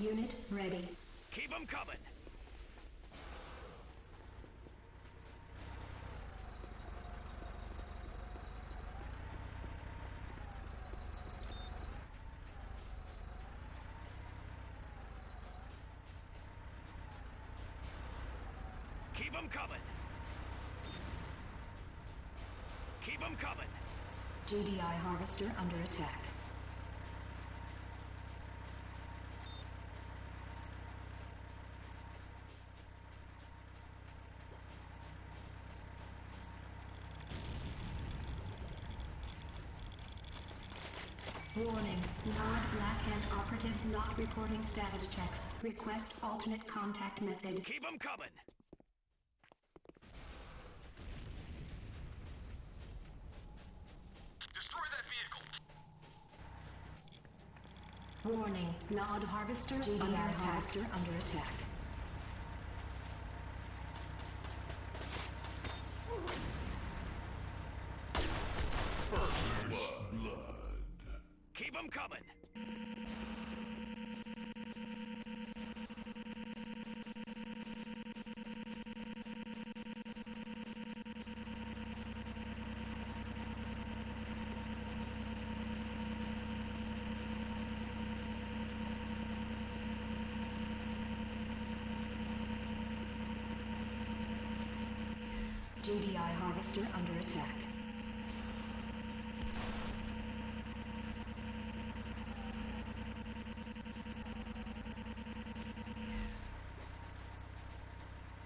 Unit ready. Keep 'em coming. Keep 'em coming. Keep 'em coming. GDI harvester under attack. Warning, Nod Black Hand operatives not reporting status checks. Request alternate contact method. Keep 'em coming. Destroy that vehicle. Warning, Nod harvester GDI harvester under attack. GDI harvester under attack.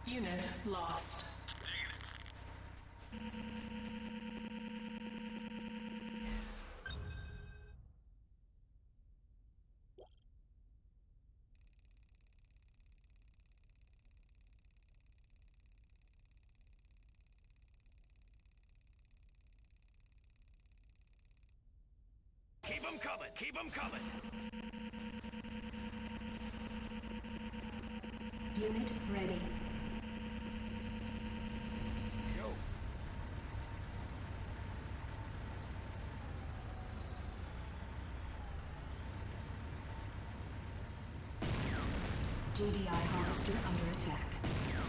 Unit lost. Keep 'em coming. Keep 'em coming. Unit ready. Yo. GDI harvester under attack.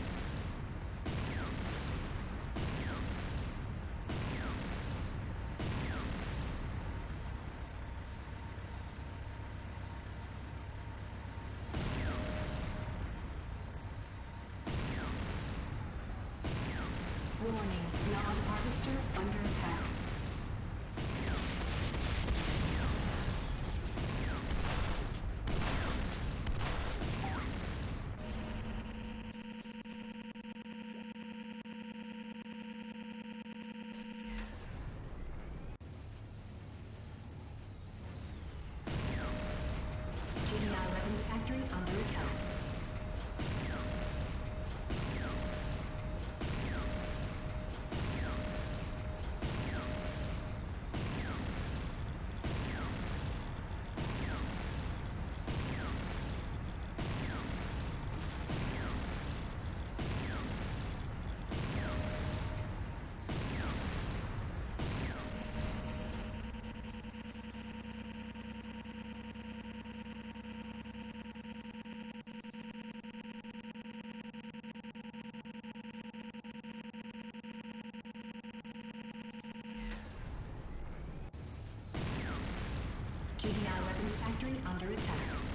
GDI weapons factory under attack.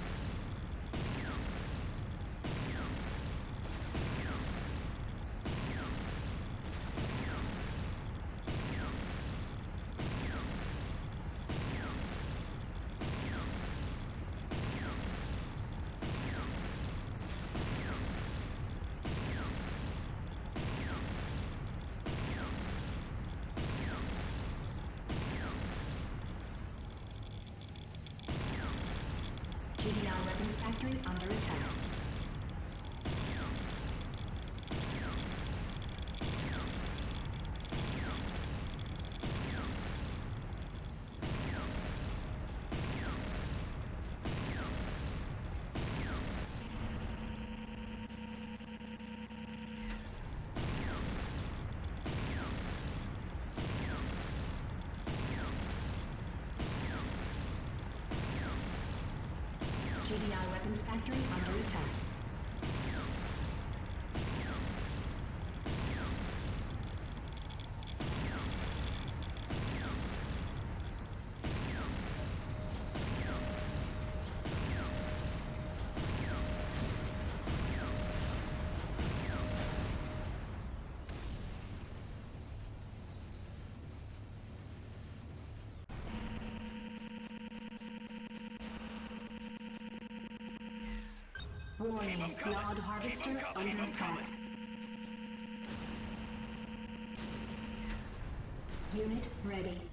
GDI weapons factory under attack. Weapons factory under attack. Warning, Keep 'em coming. Nod Harvester under attack. Unit ready.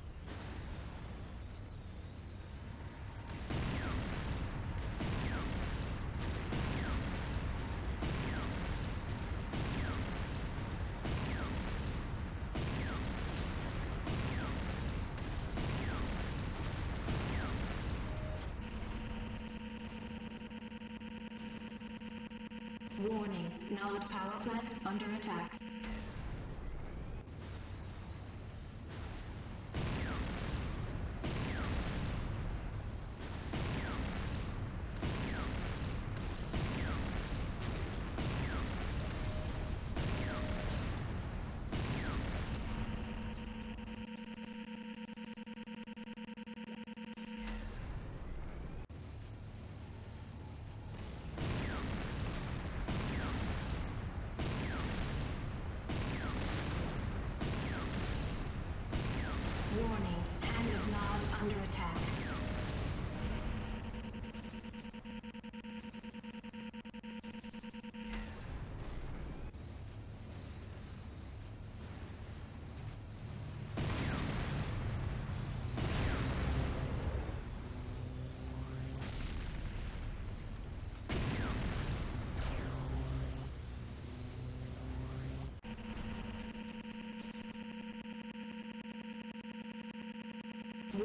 Warning, Nod power plant under attack.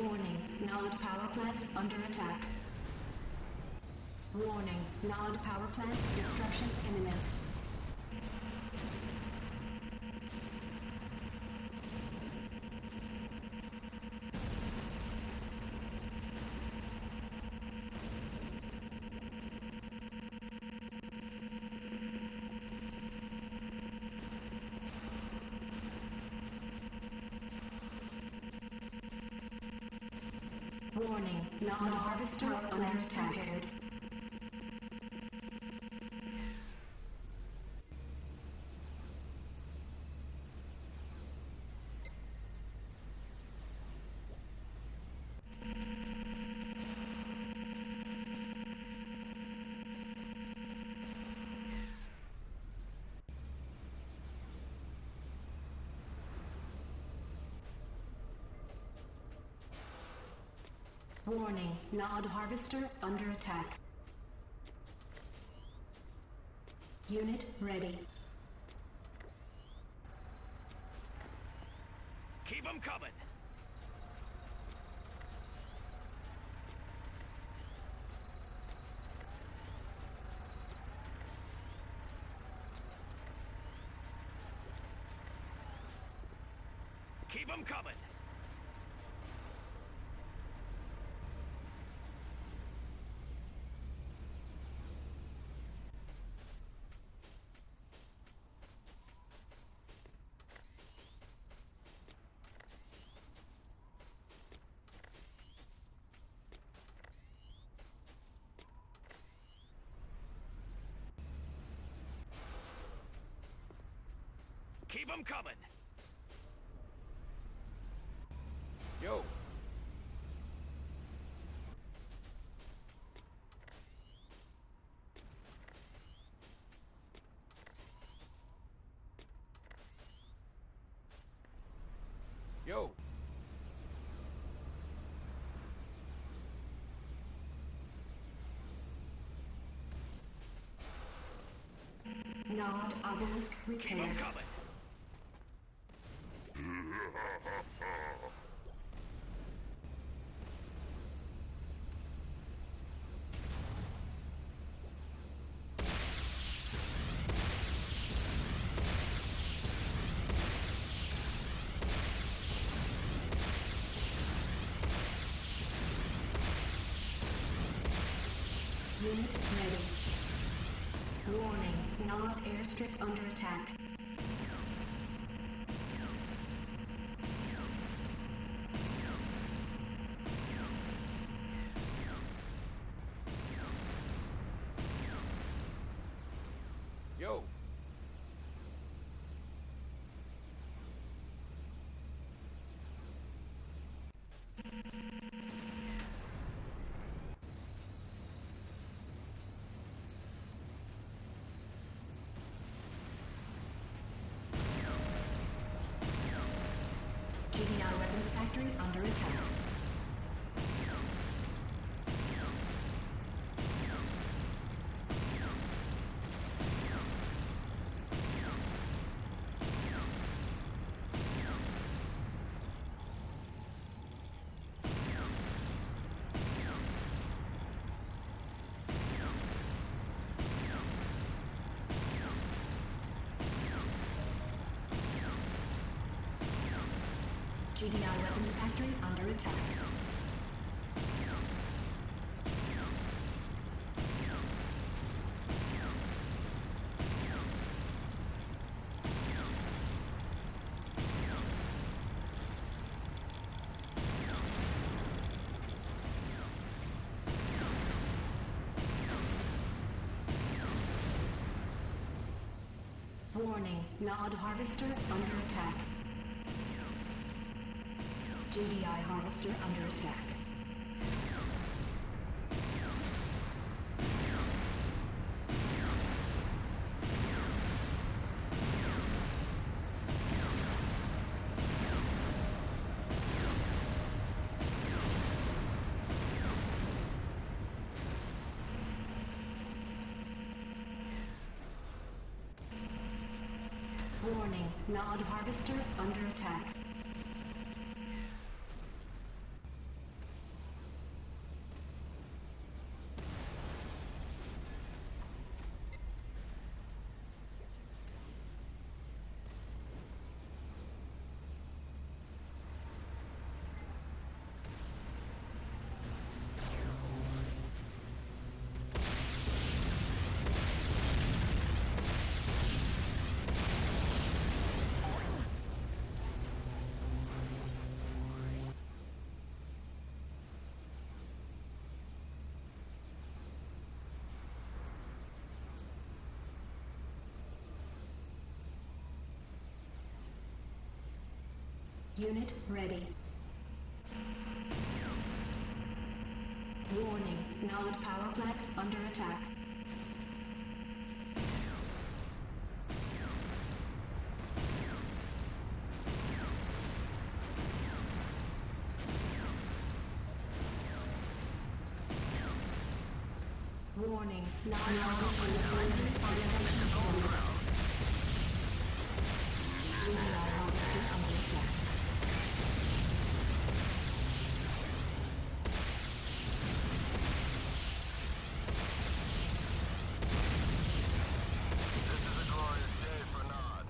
Warning, Nod power plant under attack. Warning, Nod power plant destruction imminent. Warning, Nod Warning, Nod harvester under attack. Unit ready. Keep 'em coming. Keep 'em coming. Keep 'em coming. Yo, yo, Nod obelisk Keep 'em repaired. coming. Airstrip under attack. GDI weapons factory under attack. GDI weapons factory under attack. Warning, Nod Harvester under attack. GDI Harvester under attack. Warning, Nod Harvester under attack. Unit ready. Warning, Nod power plant under attack. Warning, Nod power plant under attack. GDI harvester under attack. This is a glorious day for Nod.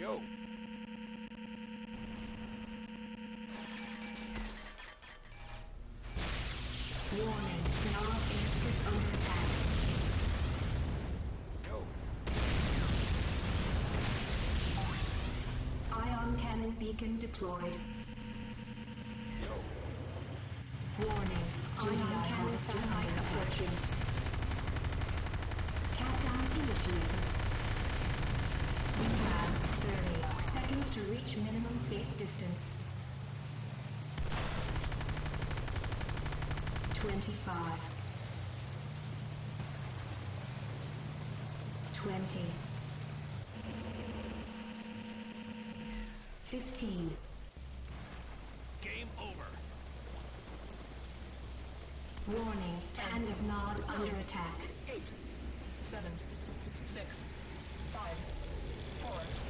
Yo. Warning, under attack. Yo. Ion cannon beacon deployed. Yo. Warning, GDI harvester under attack. Countdown initiated seconds to reach minimum safe distance. 25. 20. 15. Game over. Warning, Hand of Nod under attack. 8, 7, 6, 5, 4,